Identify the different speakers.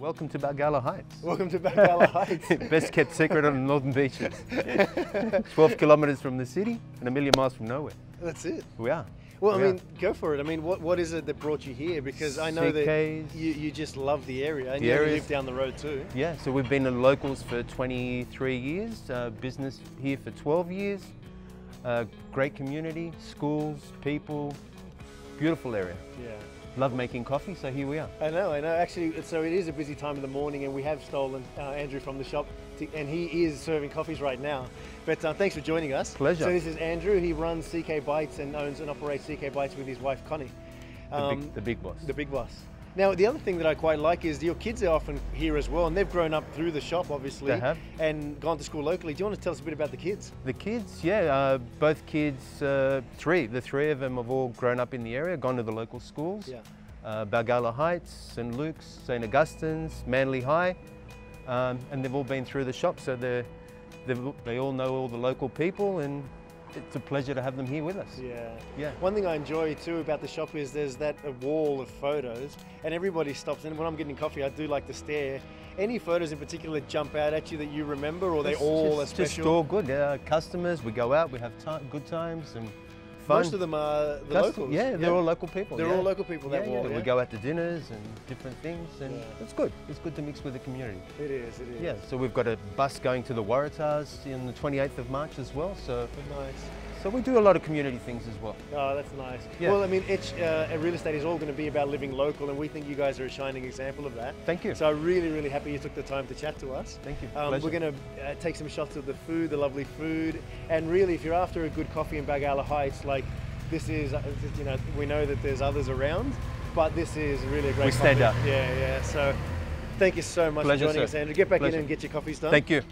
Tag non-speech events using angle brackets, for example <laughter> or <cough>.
Speaker 1: Welcome to Balgowlah Heights.
Speaker 2: Welcome to Balgowlah Heights. <laughs>
Speaker 1: Best kept secret on the northern beaches. <laughs> 12 kilometres from the city and a million miles from nowhere.
Speaker 2: That's it.
Speaker 1: We are.
Speaker 2: Well,
Speaker 1: We
Speaker 2: I
Speaker 1: are.
Speaker 2: mean, go for it. I mean, what, what is it that brought you here? Because I know that you, you just love the area and
Speaker 1: The
Speaker 2: you
Speaker 1: area's-
Speaker 2: live down the road too.
Speaker 1: Yeah, so we've been in locals for 23 years, uh, business here for 12 years. Uh, great community, schools, people, beautiful area.
Speaker 2: Yeah.
Speaker 1: Love making coffee, so here we are.
Speaker 2: I know, I know. Actually, so it is a busy time in the morning, and we have stolen uh, Andrew from the shop, to, and he is serving coffees right now. But uh, thanks for joining us.
Speaker 1: Pleasure.
Speaker 2: So this is Andrew. He runs CK Bites and owns and operates CK Bites with his wife Connie.
Speaker 1: The,
Speaker 2: Um,
Speaker 1: big, the big boss.
Speaker 2: the big boss. Now, the other thing that I quite like is your kids are often here as well, and they've grown up through the shop, obviously,
Speaker 1: They have.
Speaker 2: and gone to school locally. Do you want to tell us a bit about the kids?
Speaker 1: The kids, yeah, uh, both kids, uh, three, the three of them have all grown up in the area, gone to the local schools.
Speaker 2: Yeah.
Speaker 1: Uh, Balgowlah Heights, St Luke's, St Augustine's, Manly High, um, and they've all been through the shop, so they're, they've, they all know all the local people, and it's a pleasure to have them here with us.
Speaker 2: Yeah.
Speaker 1: Yeah.
Speaker 2: One thing I enjoy too about the shop is there's that wall of photos, and everybody stops. And when I'm getting coffee, I do like to stare. Any photos in particular jump out at you that you remember, or they
Speaker 1: It's
Speaker 2: all
Speaker 1: just,
Speaker 2: are
Speaker 1: just all good. Customers, we go out, we have ti good times and fun.
Speaker 2: Most of them are the
Speaker 1: Custom-
Speaker 2: locals.
Speaker 1: Yeah, they're all local people.
Speaker 2: They're
Speaker 1: yeah.
Speaker 2: all local people, that
Speaker 1: yeah,
Speaker 2: wall,
Speaker 1: yeah.
Speaker 2: yeah?
Speaker 1: We go out to dinners and different things, and
Speaker 2: Yeah.
Speaker 1: it's good. It's good to mix with the community.
Speaker 2: It is. It is.
Speaker 1: Yeah, so we've got a bus going to the Waratahs in the 28th of March as well. So,
Speaker 2: Nice.
Speaker 1: So we do a lot of community things as well.
Speaker 2: Oh, that's nice.
Speaker 1: Yeah.
Speaker 2: Well, I mean, it's, uh, real estate is all going to be about living local, and we think you guys are a shining example of that.
Speaker 1: Thank you.
Speaker 2: So I'm really, really happy you took the time to chat to us.
Speaker 1: Thank you.
Speaker 2: Um, we're going to uh, take some shots of the food, the lovely food, and really, if you're after a good coffee in Balgowlah Heights, like this is, uh, you know, we know that there's others around, but this is really a great.
Speaker 1: We stand
Speaker 2: coffee.
Speaker 1: out.
Speaker 2: Yeah, yeah. So, thank you so much
Speaker 1: Pleasure,
Speaker 2: for joining
Speaker 1: sir.
Speaker 2: us, Andrew. Get back
Speaker 1: Pleasure.
Speaker 2: in and get your coffees done.
Speaker 1: Thank you.